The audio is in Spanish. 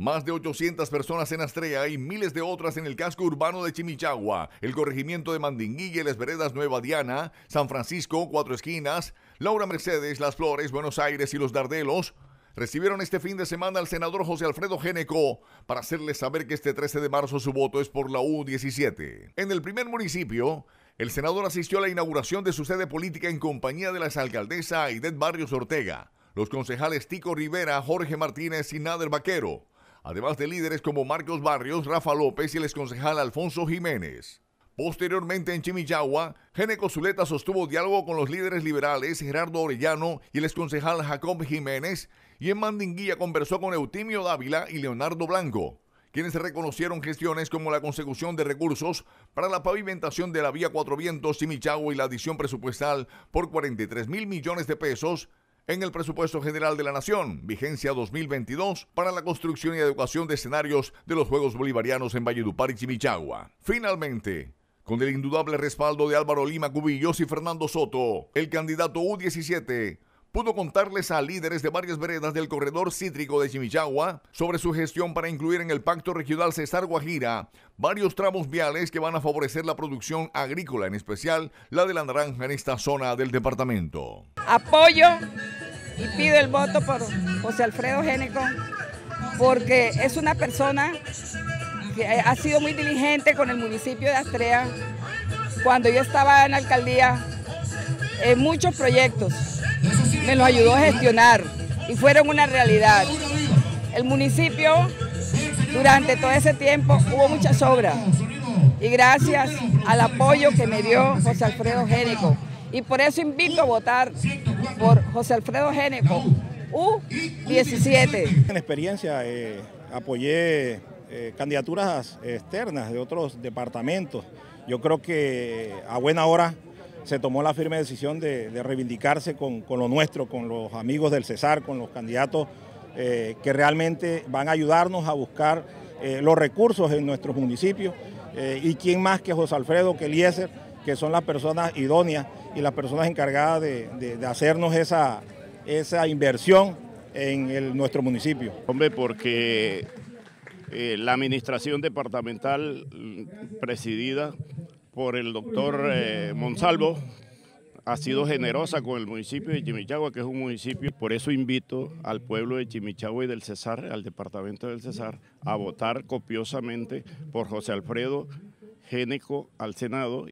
Más de 800 personas en Astrea y miles de otras en el casco urbano de Chimichagua, el corregimiento de Mandinguilla y las veredas Nueva Diana, San Francisco, Cuatro Esquinas, Laura Mercedes, Las Flores, Buenos Aires y Los Dardelos recibieron este fin de semana al senador José Alfredo Geneco para hacerles saber que este 13 de marzo su voto es por la U17. En el primer municipio, el senador asistió a la inauguración de su sede política en compañía de la exalcaldesa Aidet Barrios Ortega, los concejales Tico Rivera, Jorge Martínez y Nader Vaquero, además de líderes como Marcos Barrios, Rafa López y el exconcejal Alfonso Jiménez. Posteriormente en Chimichagua, Geneco Zuleta sostuvo diálogo con los líderes liberales Gerardo Orellano y el exconcejal Jacob Jiménez, y en Mandinguilla conversó con Eutimio Dávila y Leonardo Blanco, quienes reconocieron gestiones como la consecución de recursos para la pavimentación de la vía Cuatro Vientos Chimichagua y la adición presupuestal por 43 mil millones de pesos en el presupuesto general de la Nación, vigencia 2022, para la construcción y educación de escenarios de los Juegos Bolivarianos en Valledupar y Chimichagua. Finalmente, con el indudable respaldo de Álvaro Lima Cubillos y Fernando Soto, el candidato U17 pudo contarles a líderes de varias veredas del corredor cítrico de Chimichagua sobre su gestión para incluir en el Pacto Regional Cesar Guajira varios tramos viales que van a favorecer la producción agrícola, en especial la de la naranja en esta zona del departamento. Apoyo y pido el voto por José Alfredo Génico porque es una persona que ha sido muy diligente con el municipio de Astrea. Cuando yo estaba en la alcaldía, en muchos proyectos me los ayudó a gestionar y fueron una realidad. El municipio durante todo ese tiempo hubo muchas obras y gracias al apoyo que me dio José Alfredo Génico. Y por eso invito a votar por José Alfredo Génico, U17. En experiencia eh, apoyé eh, candidaturas externas de otros departamentos. Yo creo que a buena hora se tomó la firme decisión de, reivindicarse con, lo nuestro, con los amigos del Cesar, con los candidatos eh, que realmente van a ayudarnos a buscar los recursos en nuestros municipios. Y quién más que José Alfredo, que Eliezer, que son las personas idóneas y las personas encargadas de, hacernos esa, esa inversión en nuestro municipio. Hombre, porque la administración departamental mm, presidida por el doctor eh, Monsalvo, ha sido generosa con el municipio de Chimichagua, que es un municipio, por eso invito al pueblo de Chimichagua y del Cesar, al departamento del Cesar, a votar copiosamente por José Alfredo Génico al Senado